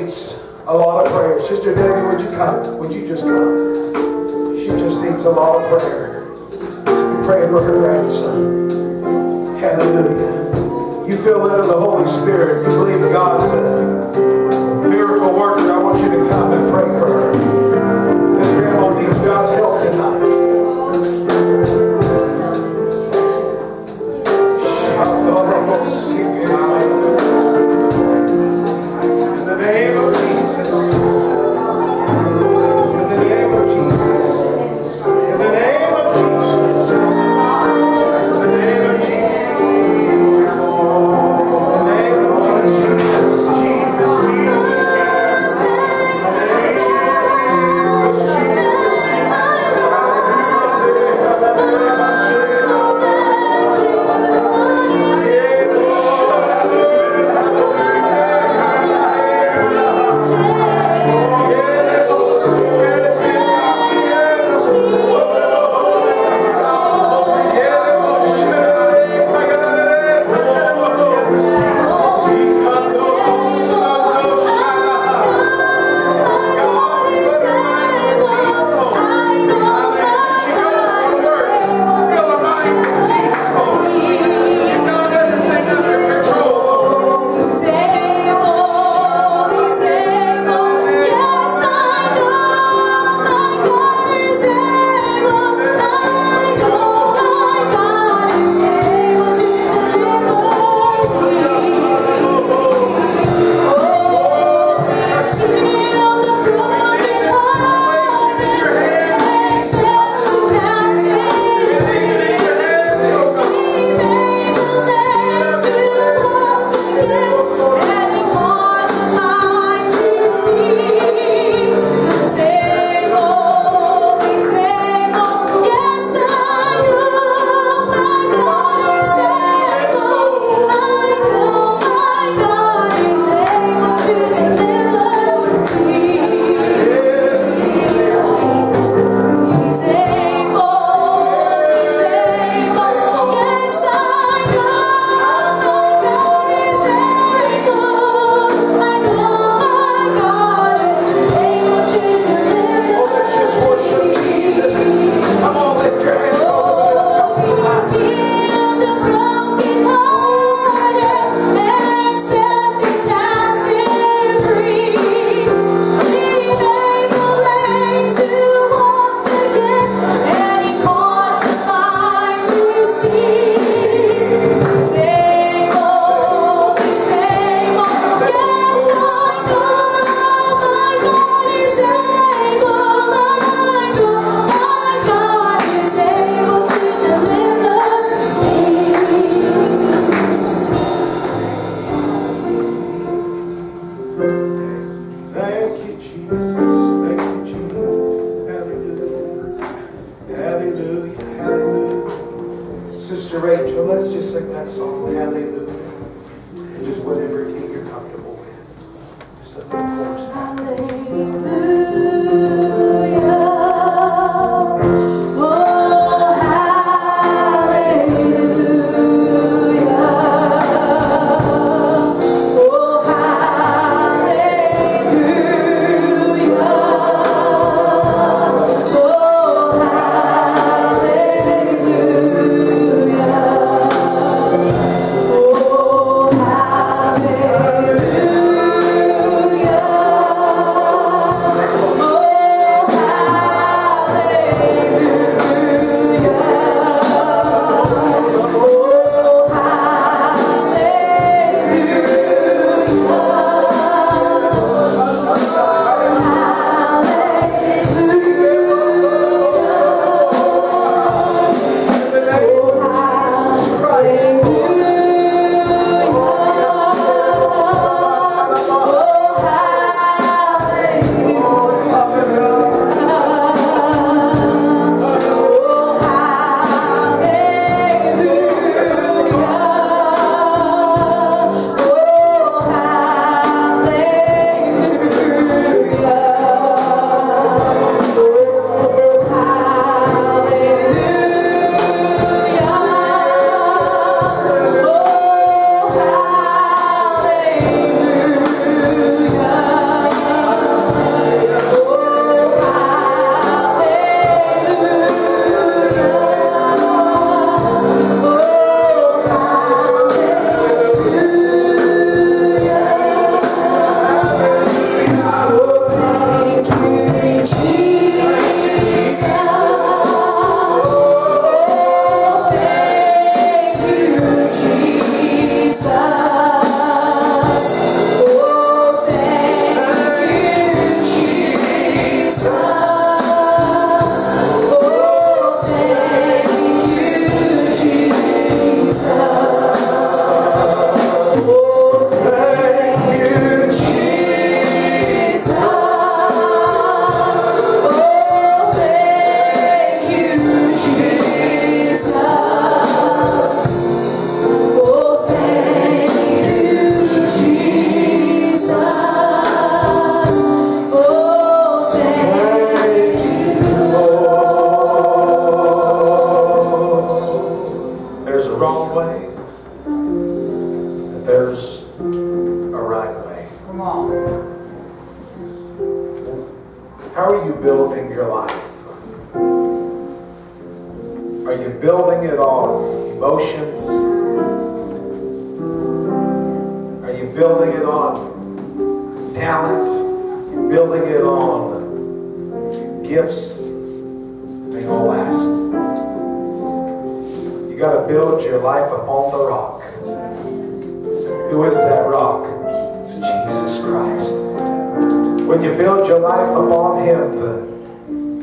needs a lot of prayer. Sister Debbie, would you come? Would you just come? She just needs a lot of prayer. So we pray for her grandson. Hallelujah. You feel led of the Holy Spirit. You believe God's a miracle worker. I want you to come and pray for her. This grandma needs God's help tonight. On emotions? Are you building it on talent? You building it on gifts? They all last. You got to build your life upon the rock. Who is that rock? It's Jesus Christ. When you build your life upon Him, the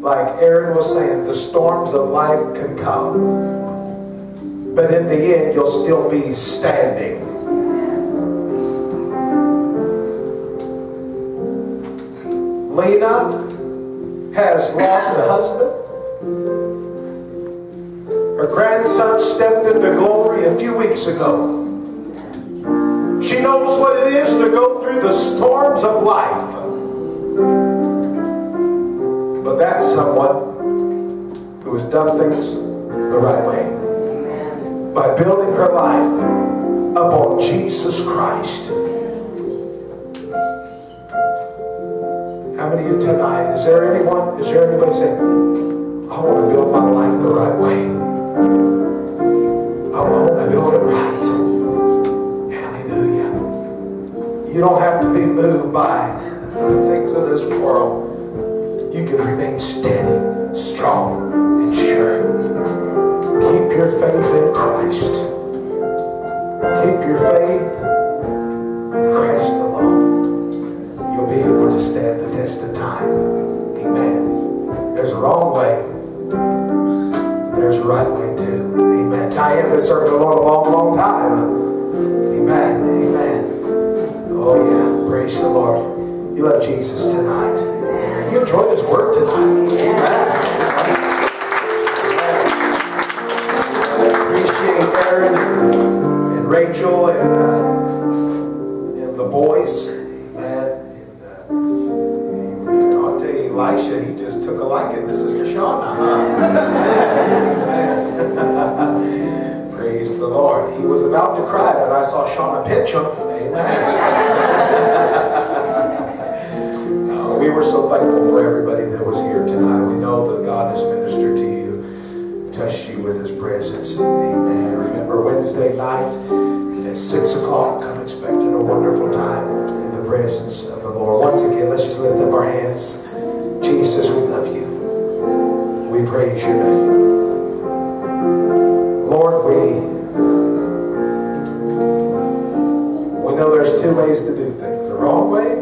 like Aaron was saying, the storms of life can come. But in the end, you'll still be standing. Lena has lost a husband. Her grandson stepped into glory a few weeks ago. She knows what it is to go through the storms of life. But that's someone who has done things the right way. By building her life upon Jesus Christ. How many of you tonight, is there anyone, is there anybody saying, to stand the test of time. Amen. There's a wrong way. There's a right way too. Amen. I have been serving the Lord a long, long time. Amen. Amen. Oh yeah. Praise the Lord. You love Jesus tonight Amen. you enjoy this word tonight. Amen. Rachel and, uh, for everybody that was here tonight. We know that God has ministered to you, touched you with his presence. Amen. Remember Wednesday night at 6 o'clock, come expecting a wonderful time in the presence of the Lord. Once again, let's just lift up our hands. Jesus, we love you. We praise your name. Lord, we we know there's two ways to do things, the wrong way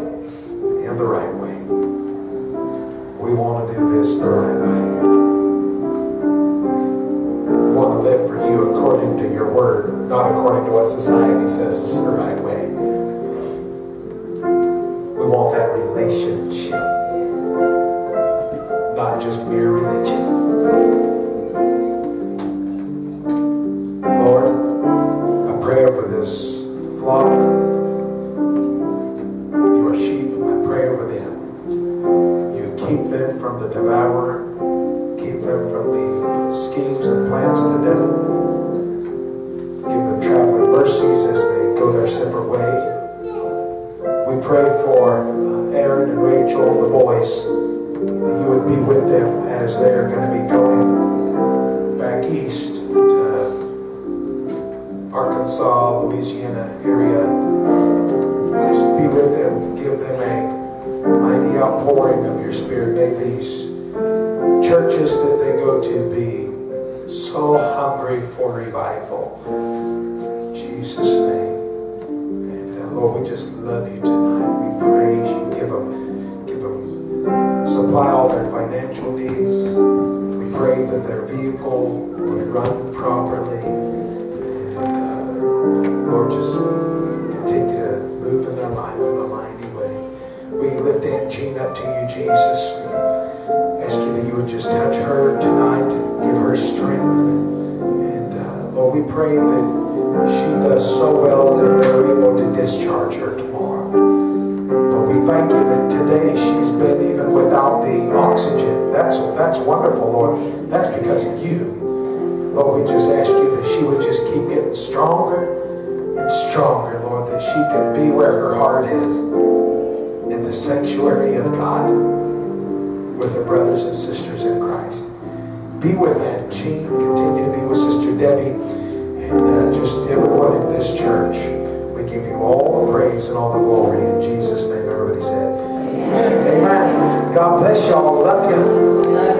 right way. Want to live for you according to your word, not according to what society says is the right pray for uh, Aaron and Rachel the boys. You would be with them as they're going to be going back east to Arkansas, Louisiana area. Just be with them. Give them a mighty outpouring of your Spirit. May these churches that they go to be so hungry for revival. In Jesus' name. And uh, Lord, we just love you supply all their financial needs. We pray that their vehicle would run properly. And uh, Lord, just continue to move in their life in a mighty way. We lift Aunt Jean up to you, Jesus. We ask you that you would just touch her tonight and give her strength. And uh, Lord, we pray that she does so well that they're able to discharge her tomorrow. But we thank you that today she's been even without the oxygen. That's, that's wonderful, Lord. That's because of you. Lord, we just ask you that she would just keep getting stronger and stronger, Lord, that she can be where her heart is in the sanctuary of God. with their brothers and sisters in Christ. Be with Aunt Jean. Continue to be with Sister Debbie. And uh, just everyone in this church. We give you all the praise and all the glory. In Jesus' name. Amen. God bless y'all. Love you.